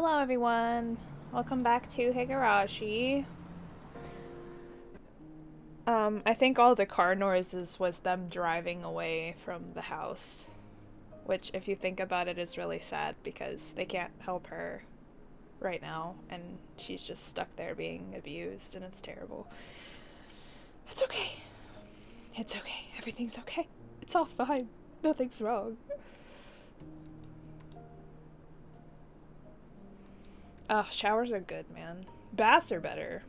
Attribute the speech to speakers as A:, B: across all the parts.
A: Hello everyone. Welcome back to Higurashi. Um, I think all the car noises was them driving away from the house. Which, if you think about it, is really sad because they can't help her right now and she's just stuck there being abused and it's terrible. It's okay. It's okay. Everything's okay. It's all fine. Nothing's wrong. Ugh, showers are good, man. Baths are better.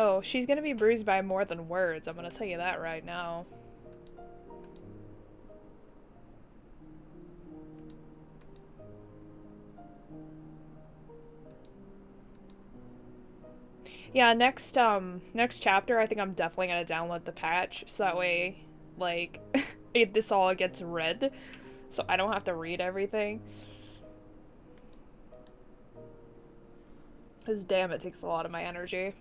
A: Oh, she's gonna be bruised by more than words, I'm gonna tell you that right now. Yeah, next um next chapter I think I'm definitely gonna download the patch so that way like it, this all gets read so I don't have to read everything. Cause damn it takes a lot of my energy.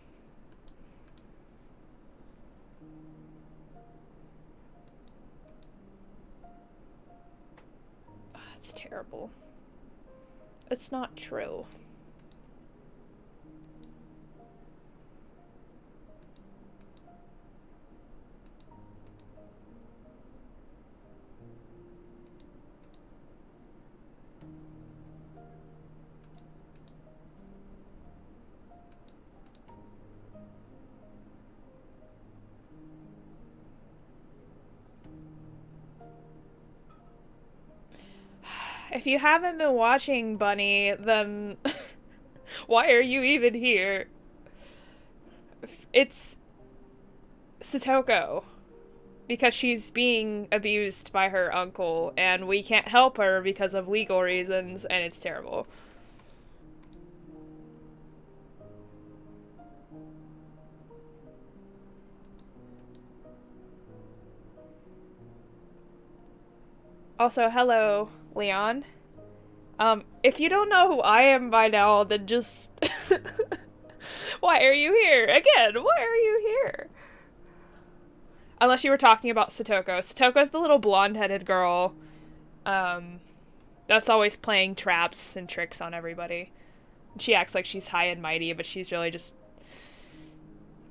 A: It's terrible. It's not true. If you haven't been watching Bunny, then why are you even here? It's Satoko. Because she's being abused by her uncle, and we can't help her because of legal reasons, and it's terrible. Also, hello, Leon. Um, if you don't know who I am by now, then just... why are you here? Again, why are you here? Unless you were talking about Satoko. Satoko's the little blonde-headed girl. Um, that's always playing traps and tricks on everybody. She acts like she's high and mighty, but she's really just...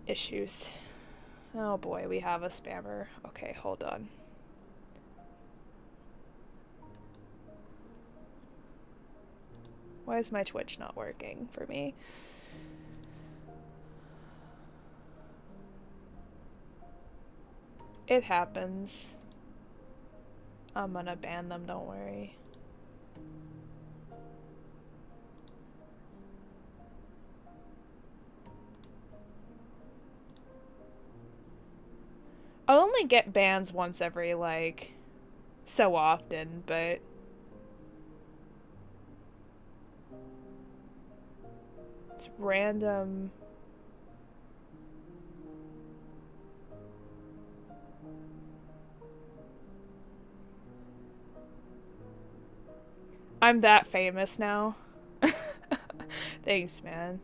A: issues. Oh boy, we have a spammer. Okay, hold on. Why is my Twitch not working for me? It happens. I'm gonna ban them, don't worry. I'll only get bans once every, like, so often, but It's random. I'm that famous now. Thanks, man.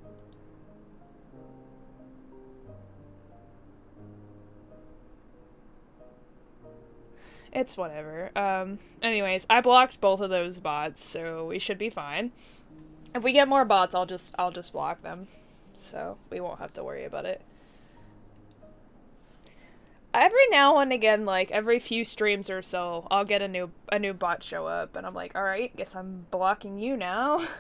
A: It's whatever. Um, anyways, I blocked both of those bots, so we should be fine. If we get more bots, I'll just I'll just block them. So we won't have to worry about it. Every now and again, like every few streams or so, I'll get a new a new bot show up and I'm like, "Alright, guess I'm blocking you now."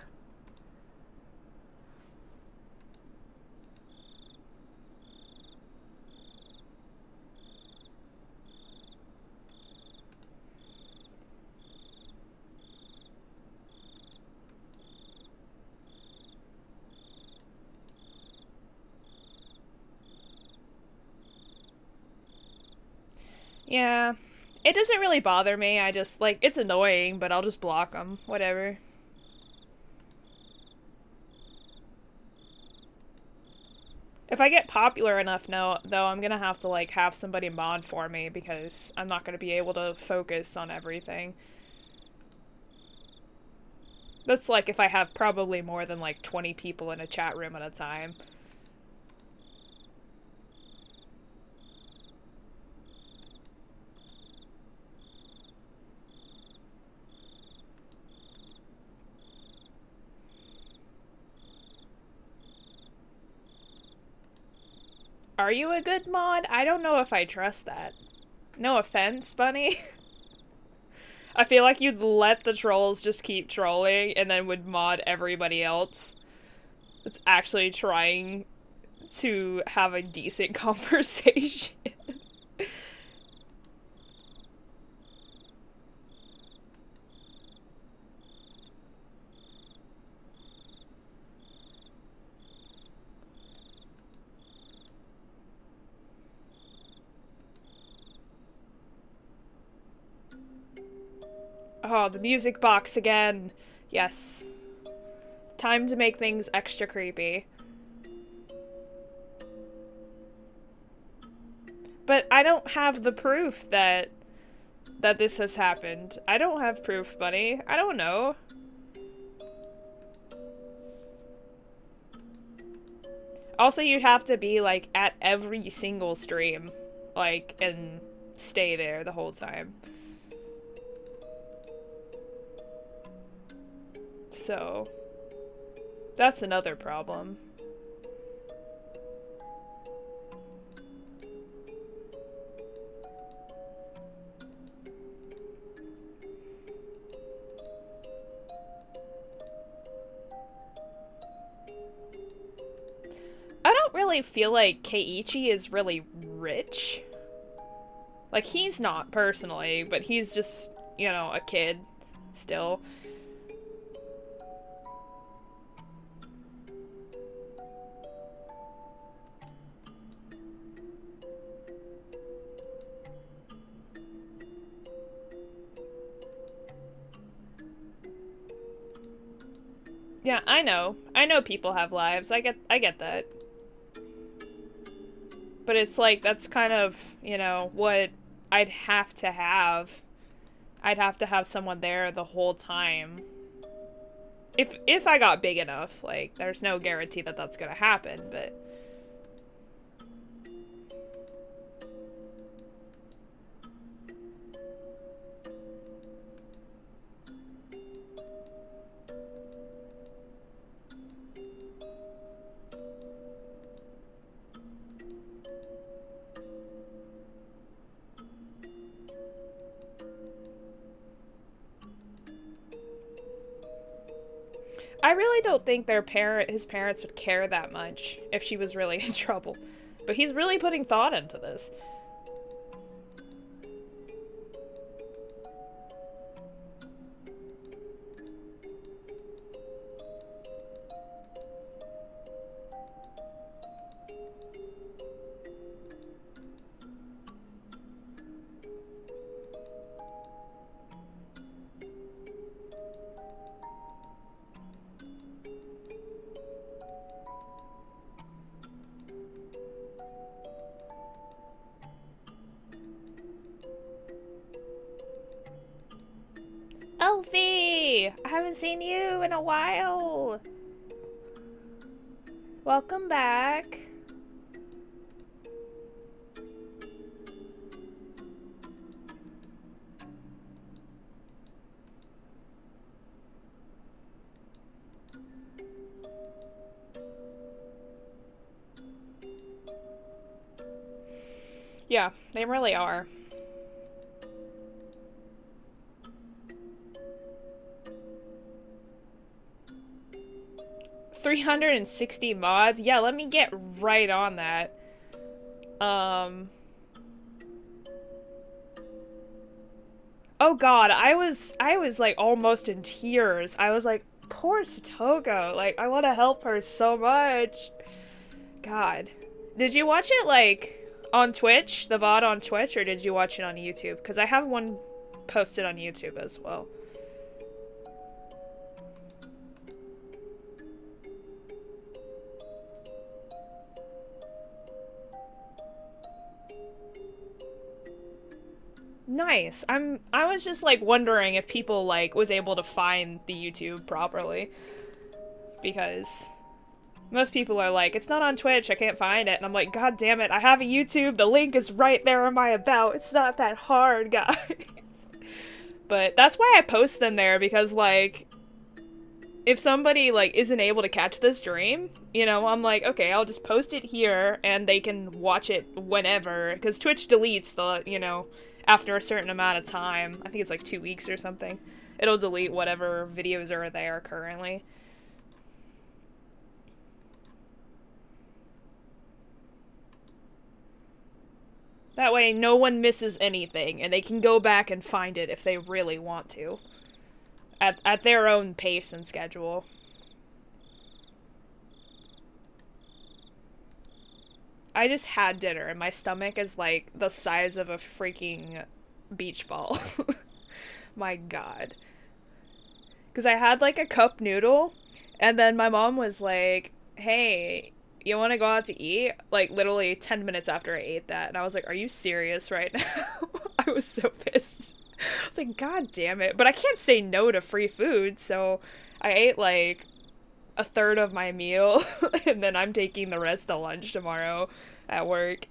A: Yeah. It doesn't really bother me. I just, like, it's annoying, but I'll just block them. Whatever. If I get popular enough now, though, I'm gonna have to, like, have somebody mod for me because I'm not gonna be able to focus on everything. That's like if I have probably more than like 20 people in a chat room at a time. Are you a good mod? I don't know if I trust that. No offense, Bunny. I feel like you'd let the trolls just keep trolling and then would mod everybody else that's actually trying to have a decent conversation. Oh, the music box again. Yes. Time to make things extra creepy. But I don't have the proof that that this has happened. I don't have proof, buddy. I don't know. Also, you'd have to be, like, at every single stream, like, and stay there the whole time. So, that's another problem. I don't really feel like Keiichi is really rich. Like, he's not personally, but he's just, you know, a kid still. Yeah, I know. I know people have lives. I get I get that. But it's like that's kind of, you know, what I'd have to have. I'd have to have someone there the whole time. If if I got big enough, like there's no guarantee that that's going to happen, but think their parent, his parents would care that much if she was really in trouble. But he's really putting thought into this. Welcome back. Yeah, they really are. 360 mods? Yeah, let me get right on that. Um... Oh god, I was, I was like almost in tears. I was like, poor Satoko. Like, I want to help her so much. God. Did you watch it like on Twitch, the VOD on Twitch, or did you watch it on YouTube? Because I have one posted on YouTube as well. Nice. I'm I was just like wondering if people like was able to find the YouTube properly. Because most people are like, it's not on Twitch, I can't find it. And I'm like, god damn it, I have a YouTube, the link is right there on my about. It's not that hard, guys. but that's why I post them there because like if somebody like isn't able to catch this dream, you know, I'm like, okay, I'll just post it here and they can watch it whenever cuz Twitch deletes the, you know, after a certain amount of time. I think it's like 2 weeks or something. It'll delete whatever videos are there currently. That way no one misses anything and they can go back and find it if they really want to at, at their own pace and schedule. I just had dinner and my stomach is like the size of a freaking beach ball. my god. Because I had like a cup noodle and then my mom was like, hey, you want to go out to eat? Like literally 10 minutes after I ate that. And I was like, are you serious right now? I was so pissed. I was like, God damn it. But I can't say no to free food, so I ate like a third of my meal and then I'm taking the rest to lunch tomorrow at work.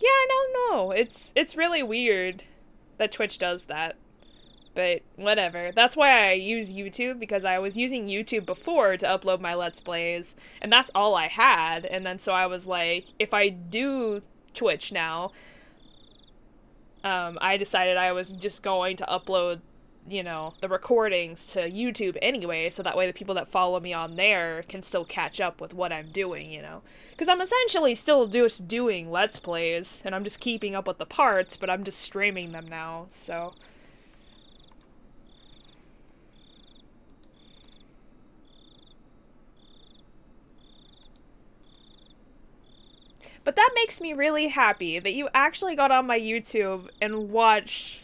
A: Yeah, I don't know. It's it's really weird that Twitch does that. But whatever. That's why I use YouTube because I was using YouTube before to upload my Let's Plays and that's all I had. And then so I was like, if I do Twitch now, um, I decided I was just going to upload, you know, the recordings to YouTube anyway, so that way the people that follow me on there can still catch up with what I'm doing, you know. Because I'm essentially still just doing Let's Plays, and I'm just keeping up with the parts, but I'm just streaming them now, so... But that makes me really happy that you actually got on my YouTube and watched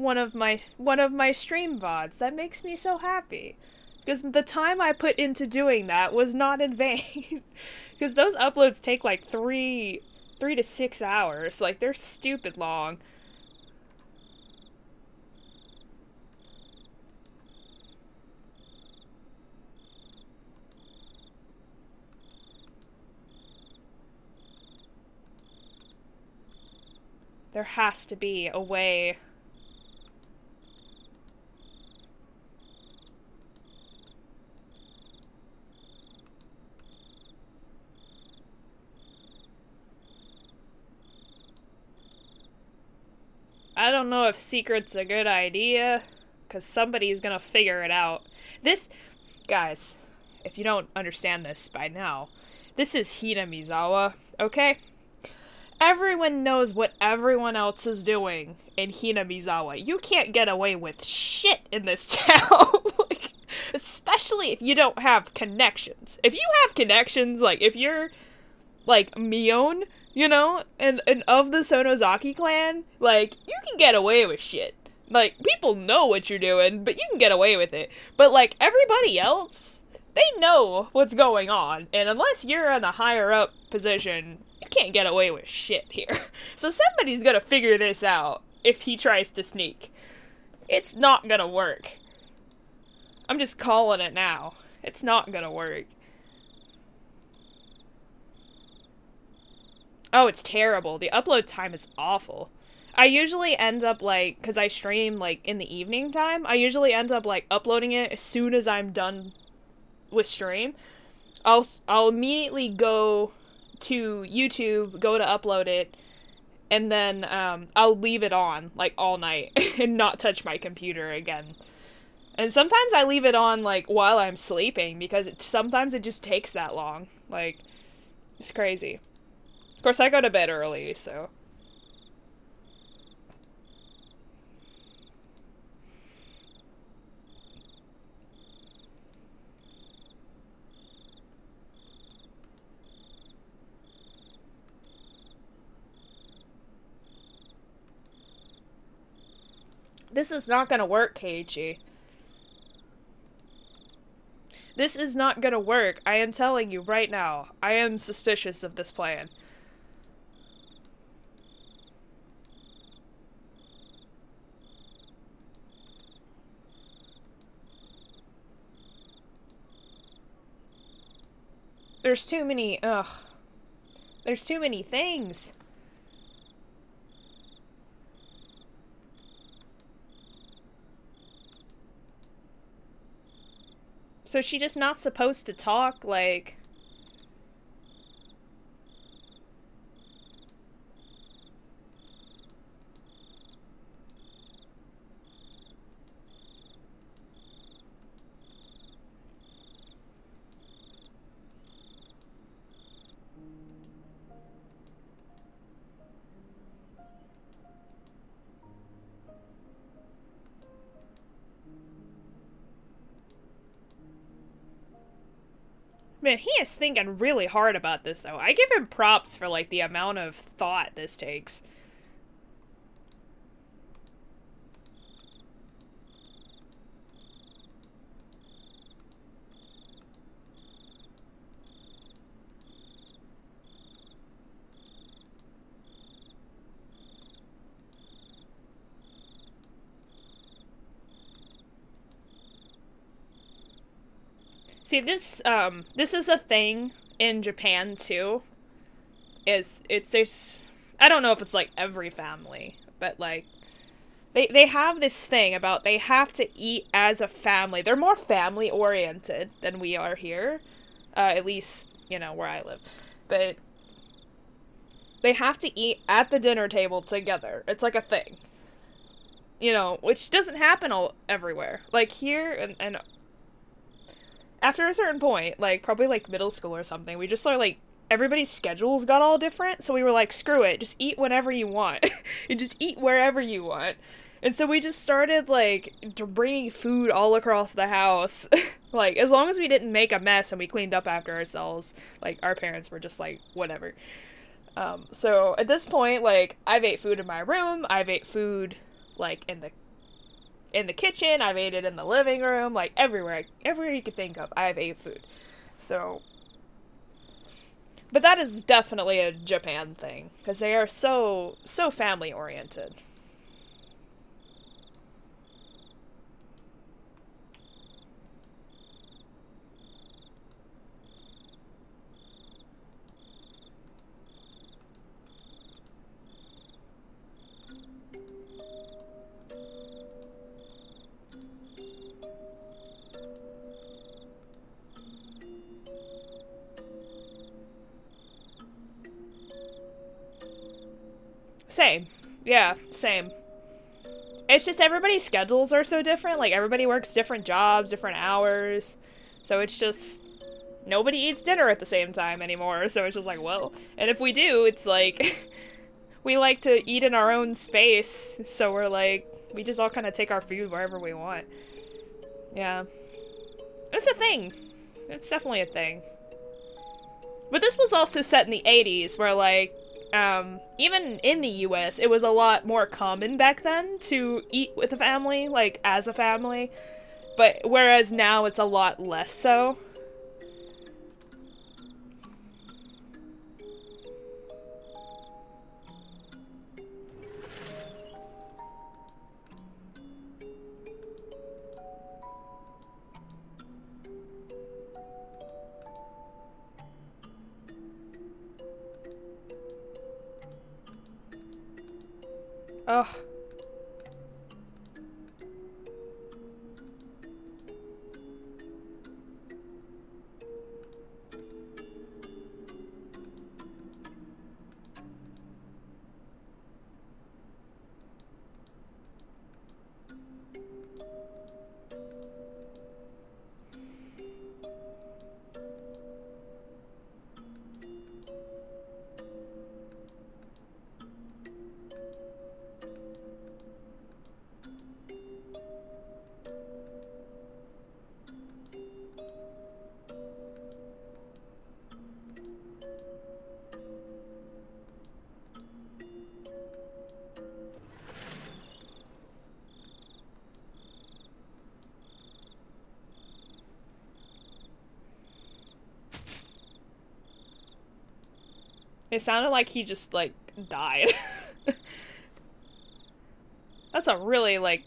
A: one of my one of my stream VODs. That makes me so happy. Because the time I put into doing that was not in vain. Because those uploads take like three three to six hours. Like they're stupid long. There has to be a way. I don't know if secret's a good idea, because somebody's gonna figure it out. This, guys, if you don't understand this by now, this is Hinamizawa, okay? everyone knows what everyone else is doing in Hinamizawa. You can't get away with shit in this town. like, especially if you don't have connections. If you have connections, like if you're like Mion, you know, and, and of the Sonozaki clan, like you can get away with shit. Like people know what you're doing, but you can get away with it. But like everybody else, they know what's going on, and unless you're in a higher up position, you can't get away with shit here. So somebody's gonna figure this out if he tries to sneak. It's not gonna work. I'm just calling it now. It's not gonna work. Oh, it's terrible. The upload time is awful. I usually end up like, because I stream like in the evening time, I usually end up like uploading it as soon as I'm done with stream. I'll, I'll immediately go to YouTube, go to upload it, and then um, I'll leave it on like all night and not touch my computer again. And sometimes I leave it on like while I'm sleeping because it, sometimes it just takes that long. Like, it's crazy. Of course, I go to bed early, so. This is not gonna work, Keiichi. This is not gonna work. I am telling you right now. I am suspicious of this plan. There's too many, ugh. There's too many things. So she just not supposed to talk, like... He is thinking really hard about this, though. I give him props for, like, the amount of thought this takes. See, this um this is a thing in Japan too. Is it's there's I don't know if it's like every family, but like they they have this thing about they have to eat as a family. They're more family oriented than we are here. Uh, at least, you know, where I live. But they have to eat at the dinner table together. It's like a thing. You know, which doesn't happen all everywhere. Like here and, and after a certain point, like probably like middle school or something, we just started like everybody's schedules got all different, so we were like, screw it, just eat whenever you want, and just eat wherever you want. And so we just started like bringing food all across the house. like as long as we didn't make a mess and we cleaned up after ourselves, like our parents were just like whatever. Um, so at this point, like I've ate food in my room, I've ate food like in the in the kitchen, I've ate it in the living room, like everywhere, everywhere you could think of, I've ate food. So, but that is definitely a Japan thing because they are so so family oriented. Same. Yeah, same. It's just everybody's schedules are so different. Like, everybody works different jobs, different hours. So it's just. Nobody eats dinner at the same time anymore. So it's just like, well. And if we do, it's like. we like to eat in our own space. So we're like. We just all kind of take our food wherever we want. Yeah. It's a thing. It's definitely a thing. But this was also set in the 80s, where, like, um, even in the US, it was a lot more common back then to eat with a family, like as a family. But whereas now it's a lot less so. Ugh. It sounded like he just, like, died. That's a really, like,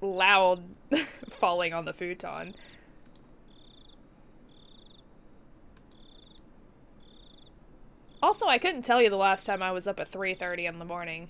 A: loud falling on the futon. Also, I couldn't tell you the last time I was up at 3.30 in the morning.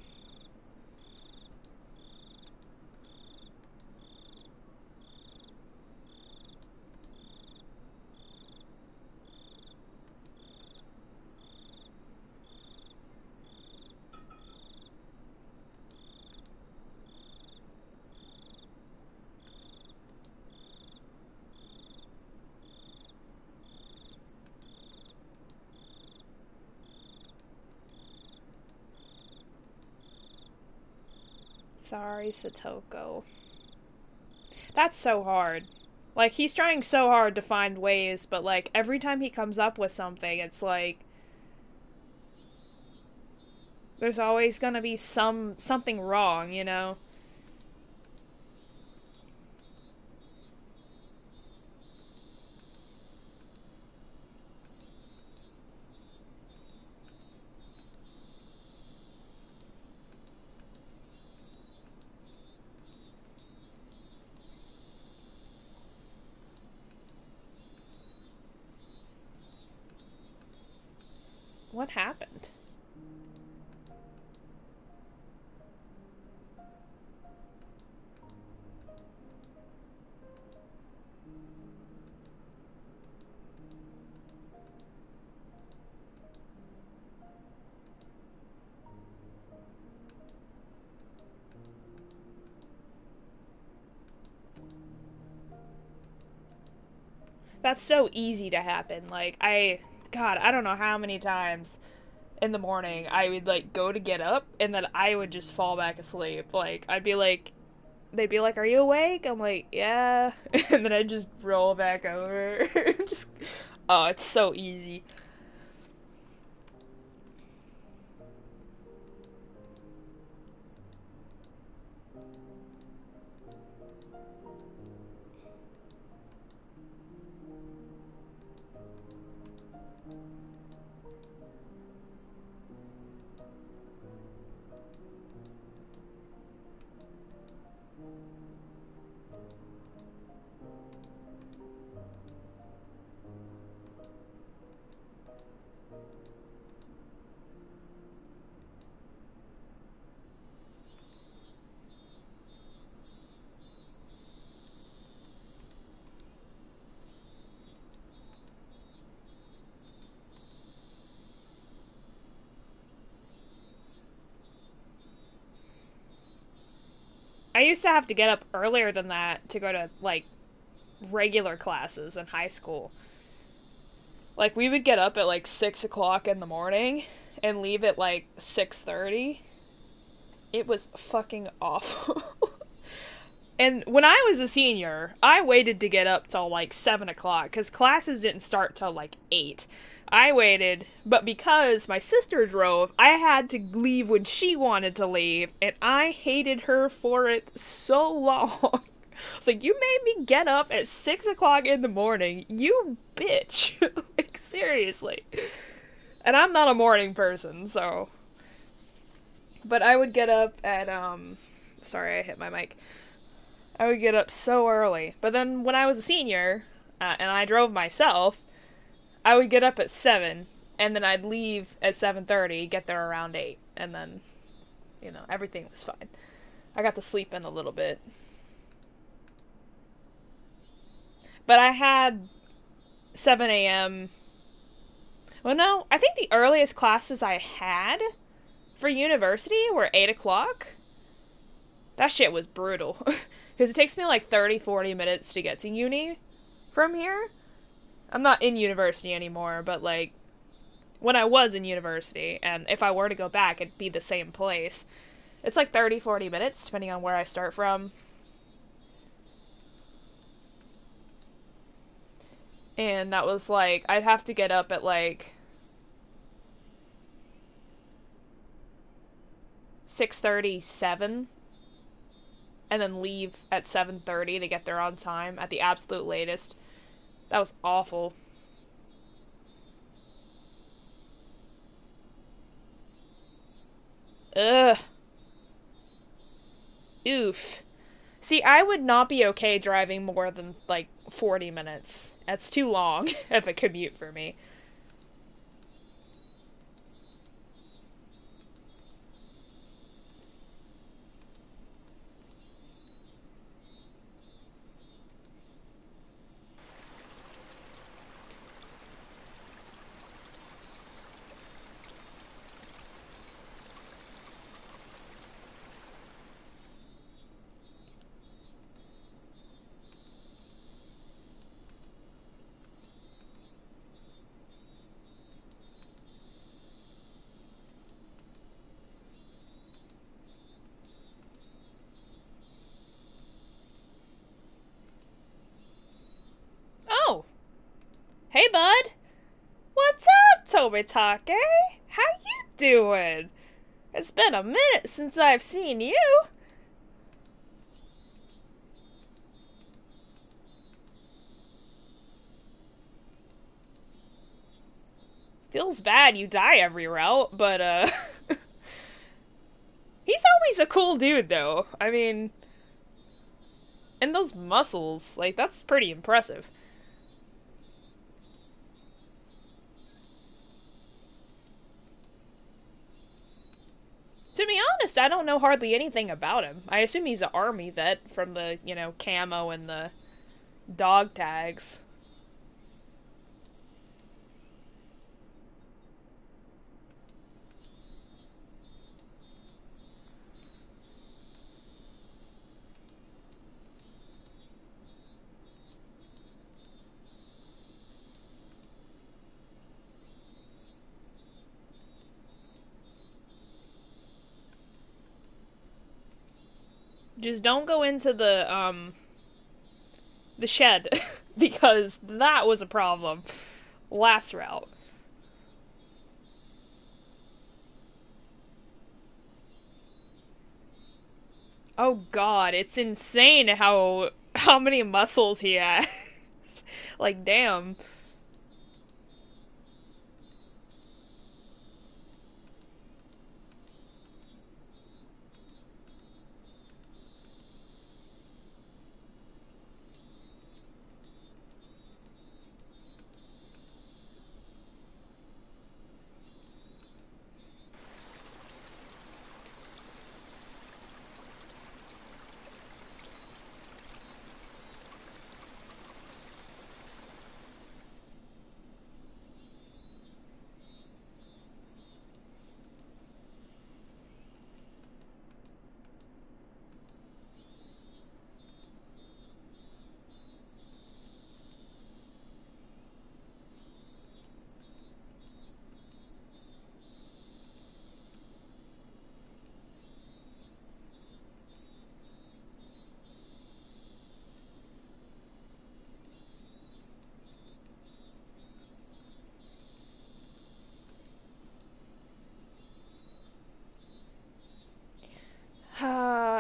A: Sorry, Satoko. That's so hard. Like, he's trying so hard to find ways, but, like, every time he comes up with something, it's like... There's always gonna be some... something wrong, you know? What happened? That's so easy to happen. Like, I God, I don't know how many times in the morning I would like go to get up and then I would just fall back asleep. Like I'd be like they'd be like, "Are you awake?" I'm like, "Yeah." And then I'd just roll back over. just Oh, it's so easy. Used to have to get up earlier than that to go to like regular classes in high school. Like we would get up at like six o'clock in the morning and leave at like six thirty. It was fucking awful. and when I was a senior, I waited to get up till like seven o'clock because classes didn't start till like eight. I waited, but because my sister drove, I had to leave when she wanted to leave, and I hated her for it so long. It's like, you made me get up at 6 o'clock in the morning. You bitch. like, seriously. And I'm not a morning person, so. But I would get up at, um. Sorry, I hit my mic. I would get up so early. But then when I was a senior, uh, and I drove myself, I would get up at seven, and then I'd leave at seven thirty, get there around eight, and then, you know, everything was fine. I got to sleep in a little bit, but I had seven a.m. Well, no, I think the earliest classes I had for university were eight o'clock. That shit was brutal. Because it takes me like 30, 40 minutes to get to uni from here. I'm not in university anymore, but like when I was in university, and if I were to go back, it'd be the same place. It's like 30, 40 minutes, depending on where I start from. And that was like, I'd have to get up at like 6.37 and then leave at 7.30 to get there on time at the absolute latest. That was awful. Ugh. Oof. See, I would not be okay driving more than, like, 40 minutes. That's too long of a commute for me. Hello, Mitake. How you doing? It's been a minute since I've seen you. Feels bad you die every route, but uh He's always a cool dude though. I mean and those muscles, like that's pretty impressive. To I don't know hardly anything about him. I assume he's an army vet from the, you know, camo and the dog tags. Just don't go into the um the shed because that was a problem last route. Oh god, it's insane how how many muscles he has. like damn.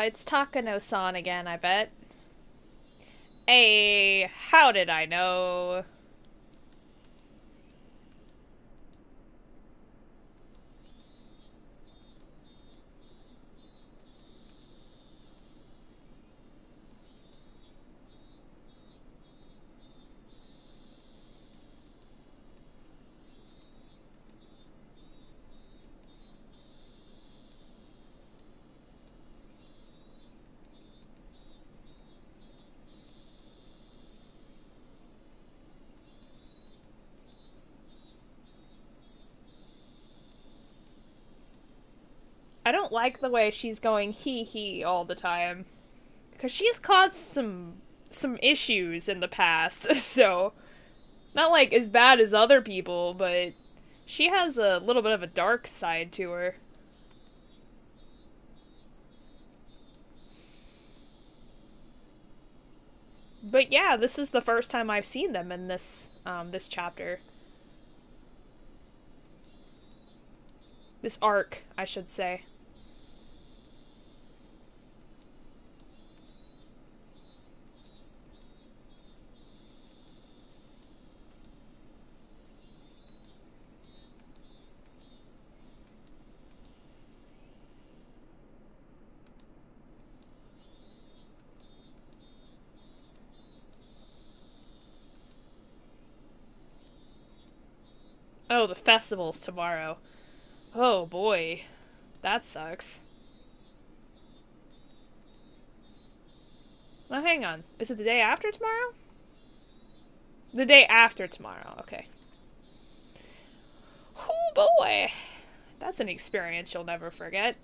A: It's Takano-san again, I bet. Hey, how did I know? I don't like the way she's going hee hee all the time. Because she's caused some some issues in the past, so not like as bad as other people, but she has a little bit of a dark side to her. But yeah, this is the first time I've seen them in this um, this chapter. This arc, I should say. Oh, the festival's tomorrow. Oh boy. That sucks. Well, hang on. Is it the day after tomorrow? The day after tomorrow, okay. Oh boy. That's an experience you'll never forget.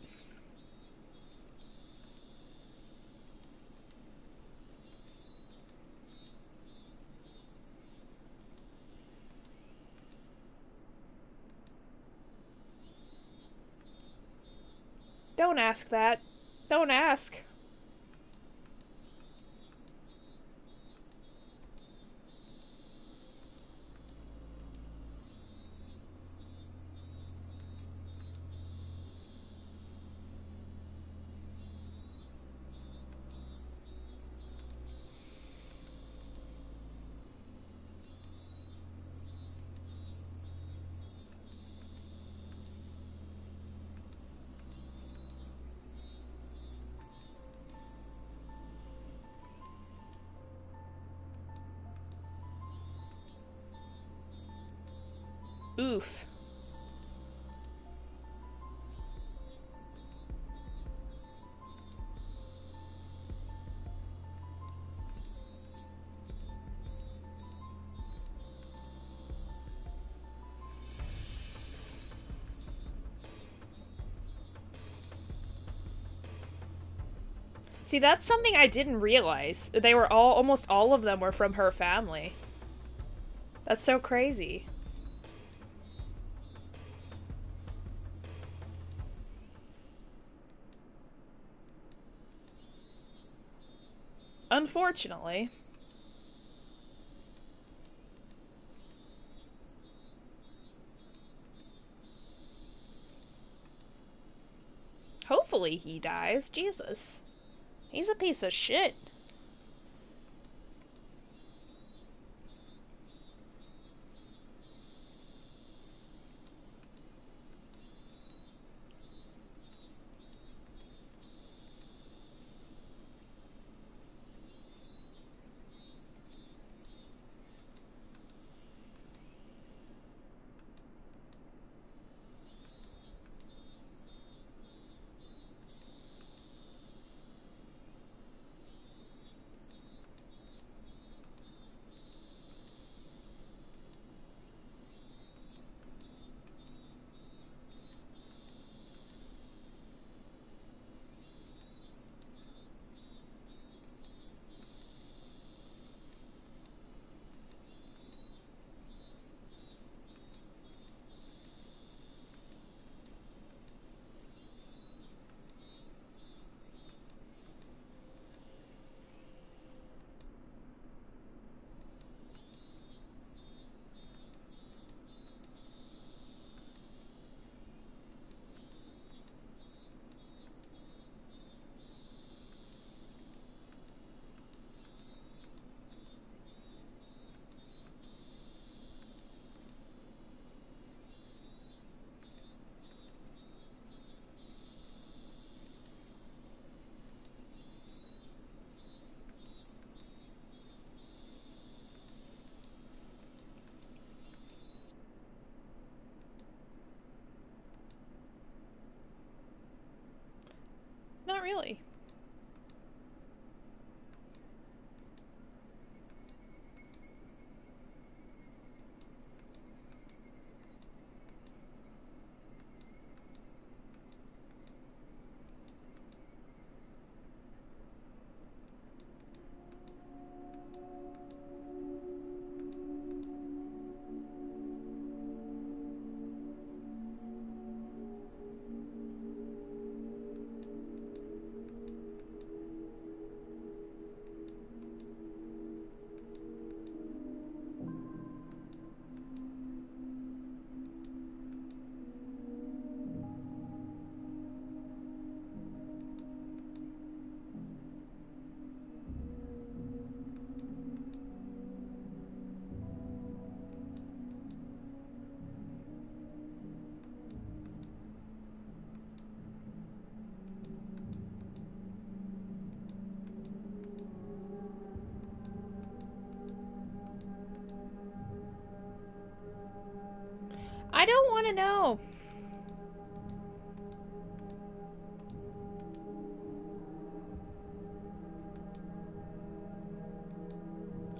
A: Don't ask that. Don't ask. See, that's something I didn't realize. They were all, almost all of them were from her family. That's so crazy. Unfortunately. Hopefully he dies. Jesus. He's a piece of shit.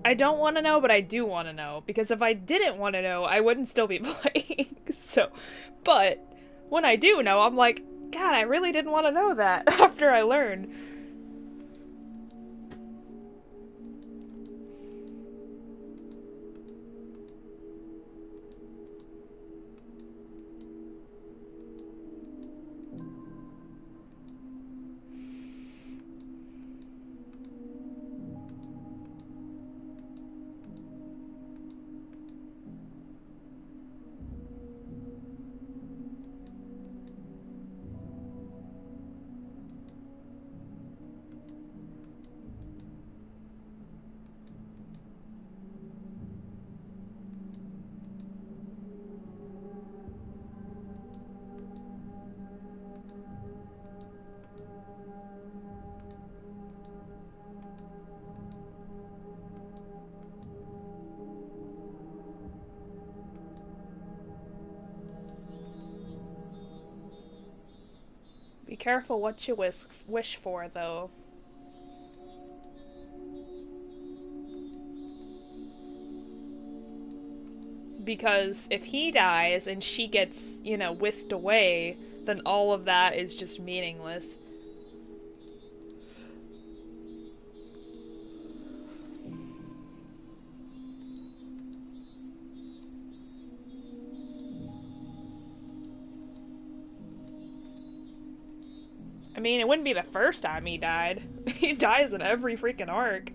A: I don't want to know, but I do want to know. Because if I didn't want to know, I wouldn't still be playing. so, but when I do know, I'm like, God, I really didn't want to know that after I learned. Careful what you wish, wish for, though. Because if he dies and she gets, you know, whisked away, then all of that is just meaningless. Mean, it wouldn't be the first time he died. he dies in every freaking arc.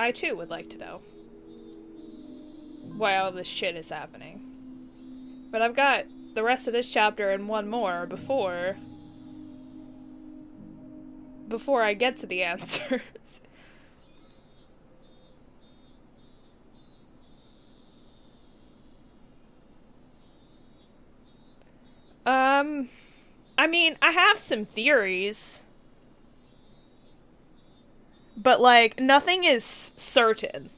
A: I too would like to know why all this shit is happening. But I've got the rest of this chapter and one more before before I get to the answers. um I mean, I have some theories but like nothing is certain.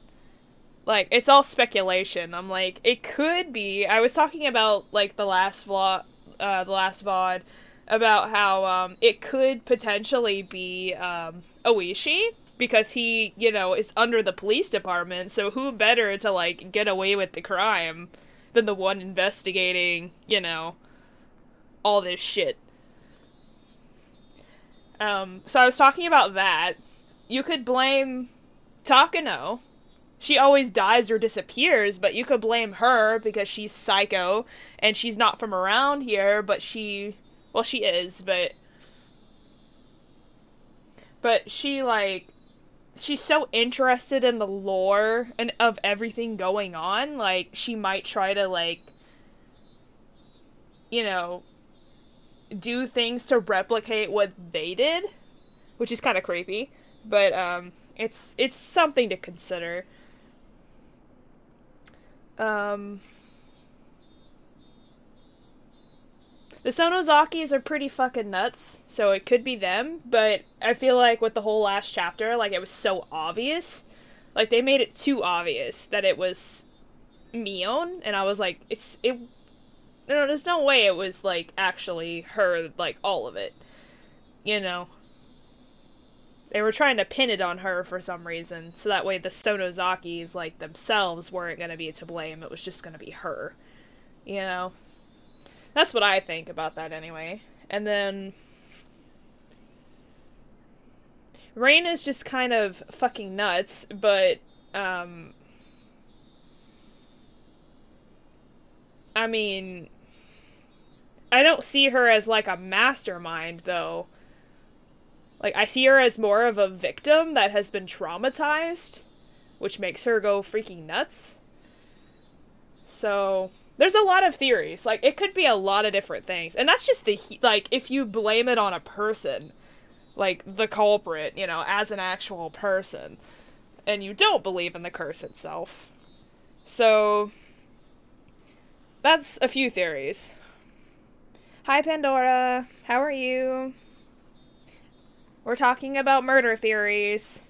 A: Like it's all speculation. I'm like it could be. I was talking about like the last vlog, uh, the last vod, about how um it could potentially be um Oishi because he you know is under the police department. So who better to like get away with the crime than the one investigating you know all this shit. Um, so I was talking about that, you could blame Takano. She always dies or disappears, but you could blame her because she's psycho and she's not from around here, but she well she is, but but she like she's so interested in the lore and of everything going on, like she might try to like you know do things to replicate what they did, which is kind of creepy but um, it's it's something to consider. Um, the Sonozakis are pretty fucking nuts, so it could be them. But I feel like with the whole last chapter, like it was so obvious, like they made it too obvious that it was Mion, and I was like, it's it. No, there's no way it was like actually her, like all of it. You know. They were trying to pin it on her for some reason, so that way the Sonozakis, like, themselves weren't gonna be to blame, it was just gonna be her. You know? That's what I think about that anyway. And then... Rena is just kind of fucking nuts, but, um... I mean... I don't see her as, like, a mastermind, though. Like, I see her as more of a victim that has been traumatized, which makes her go freaking nuts. So, there's a lot of theories. Like, it could be a lot of different things. And that's just the, like, if you blame it on a person, like, the culprit, you know, as an actual person, and you don't believe in the curse itself. So, that's a few theories. Hi, Pandora. How are you? We're talking about murder theories.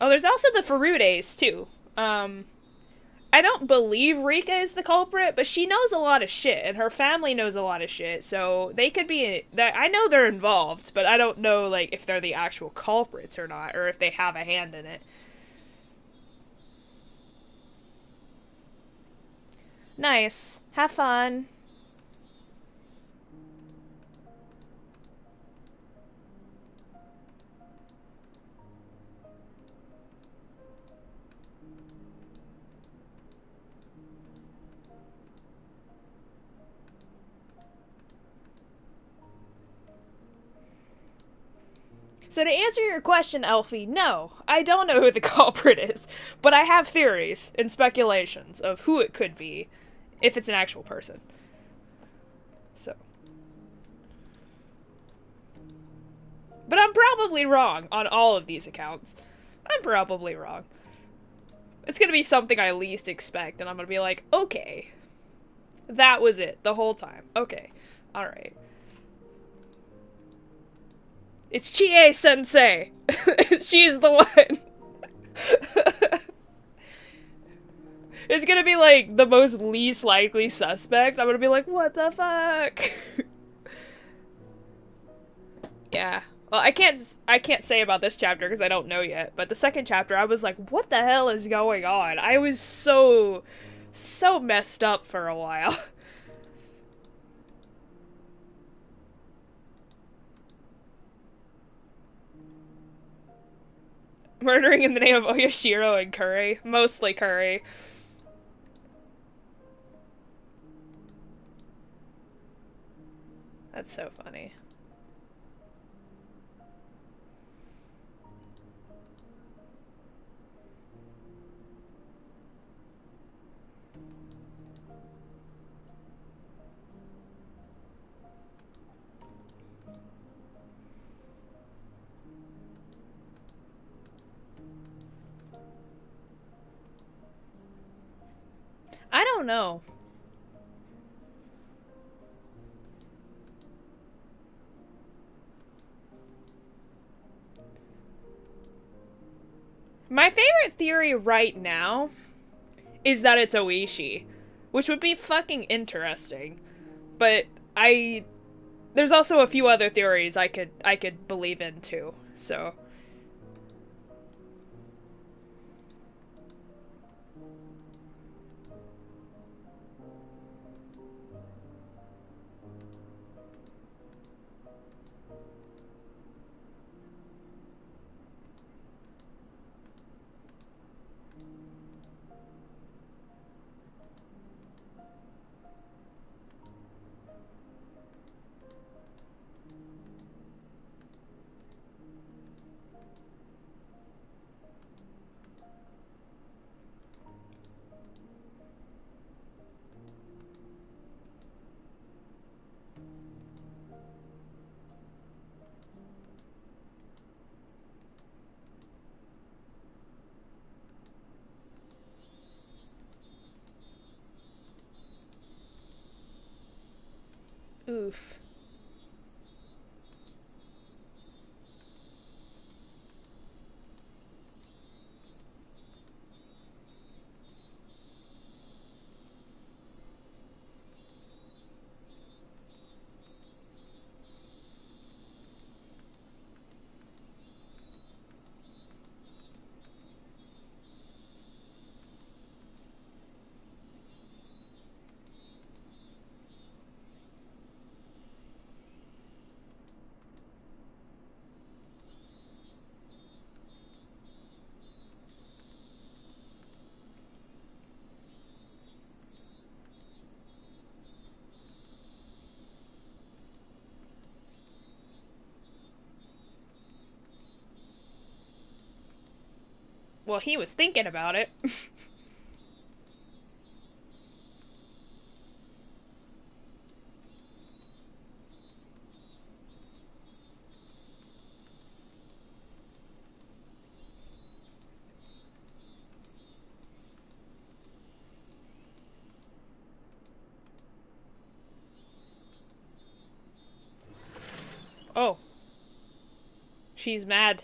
A: Oh, there's also the Furudes, too. Um, I don't believe Rika is the culprit, but she knows a lot of shit, and her family knows a lot of shit, so they could be... I know they're involved, but I don't know, like, if they're the actual culprits or not, or if they have a hand in it. Nice. Have fun. So to answer your question, Elfie, no, I don't know who the culprit is, but I have theories and speculations of who it could be if it's an actual person. So. But I'm probably wrong on all of these accounts. I'm probably wrong. It's gonna be something I least expect, and I'm gonna be like, okay. That was it, the whole time. Okay. Alright. It's Chie Sensei! She's the one! it's gonna be like the most least likely suspect. I'm gonna be like, what the fuck? yeah. Well, I can't I can't say about this chapter because I don't know yet. But the second chapter, I was like, "What the hell is going on?" I was so so messed up for a while. Murdering in the name of Oyashiro and Curry. Mostly Curry. That's so funny. Right now is that it's Oishi, which would be fucking interesting. But I there's also a few other theories I could I could believe in too. So Well, he was thinking about it. oh. She's mad.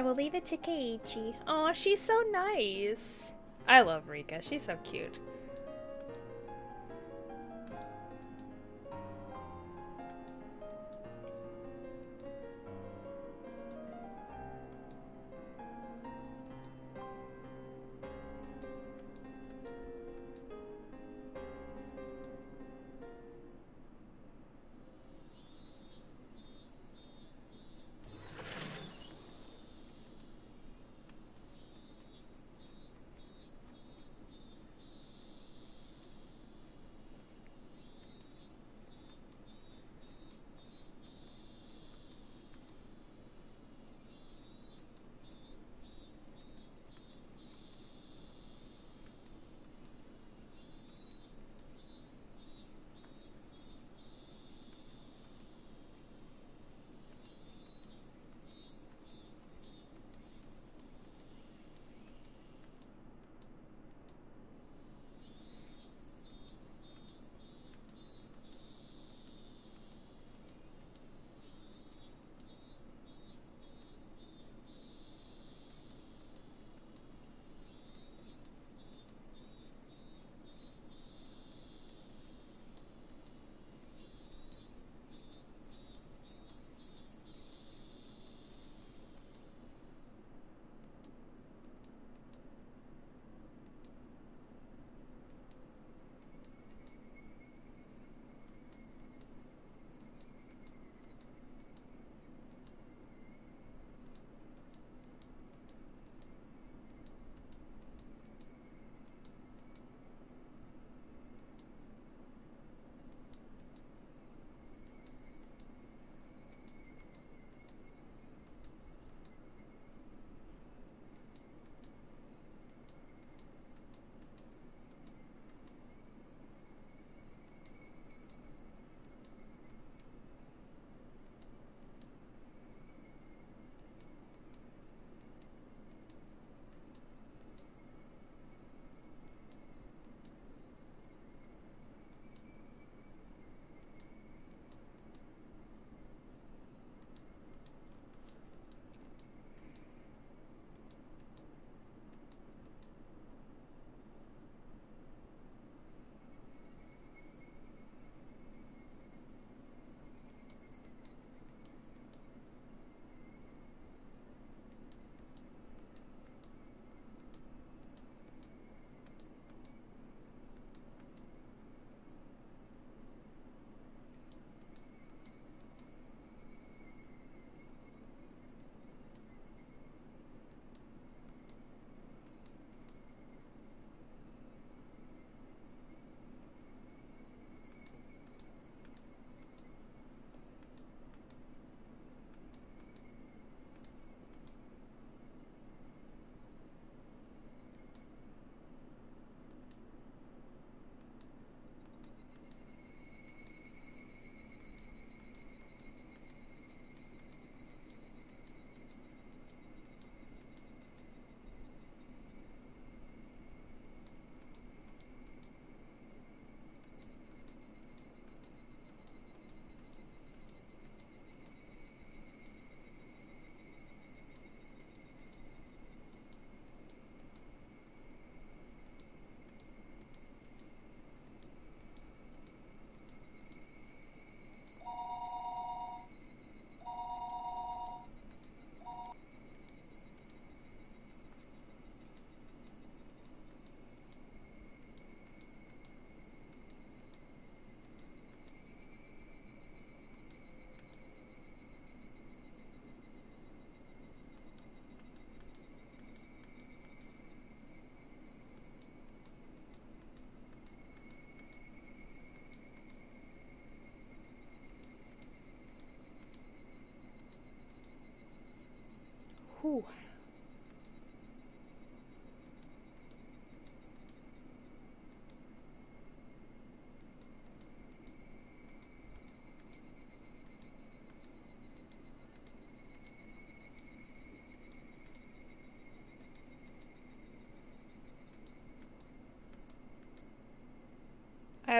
A: I will leave it to Keiichi. Oh, she's so nice. I love Rika. She's so cute.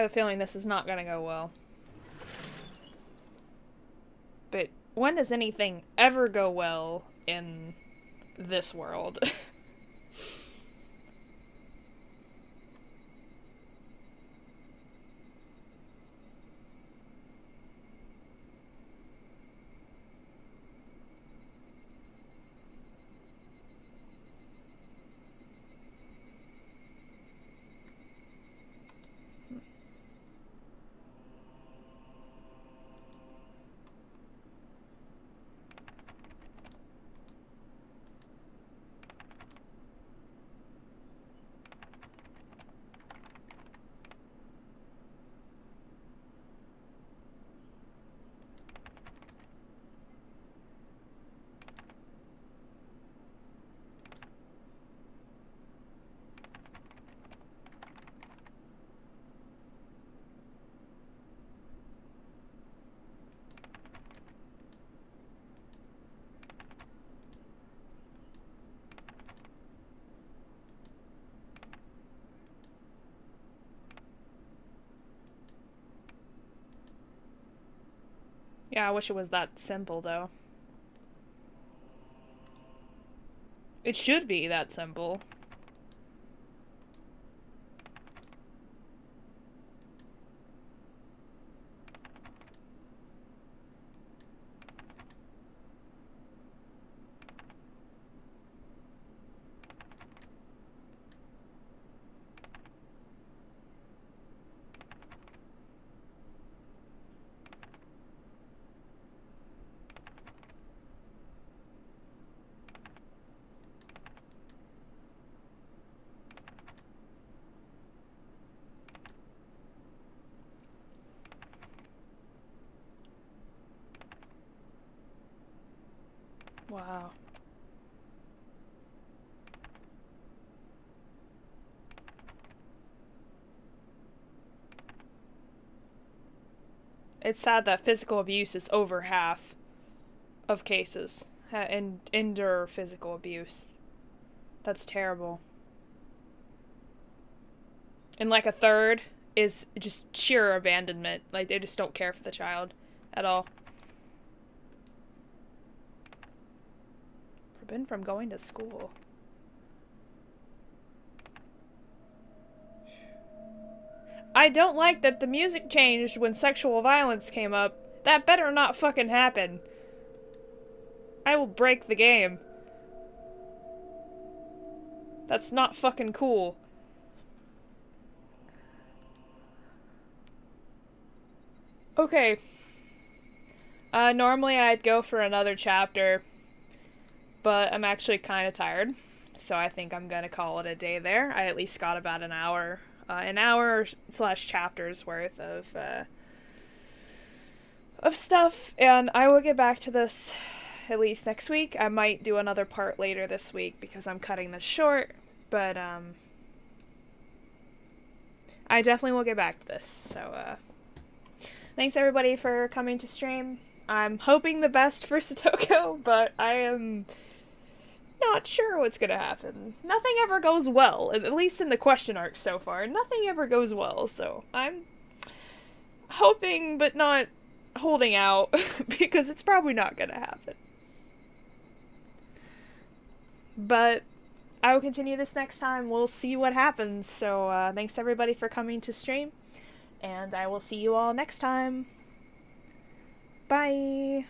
A: Have a feeling this is not going to go well. But when does anything ever go well in this world. Yeah, I wish it was that simple, though. It should be that simple. It's sad that physical abuse is over half of cases and endure physical abuse. That's terrible. And like a third is just sheer abandonment. Like they just don't care for the child at all. Forbidden from going to school. I don't like that the music changed when sexual violence came up. That better not fucking happen. I will break the game. That's not fucking cool. Okay. Uh, normally I'd go for another chapter, but I'm actually kind of tired, so I think I'm gonna call it a day there. I at least got about an hour, uh, an hour slash chapters worth of uh, of stuff, and I will get back to this at least next week. I might do another part later this week because I'm cutting this short, but um, I definitely will get back to this. So, uh, thanks everybody for coming to stream. I'm hoping the best for Satoko, but I am not sure what's gonna happen. Nothing ever goes well, at least in the question arc so far. Nothing ever goes well, so I'm hoping but not holding out because it's probably not gonna happen. But I will continue this next time. We'll see what happens. So uh, thanks everybody for coming to stream, and I will see you all next time. Bye.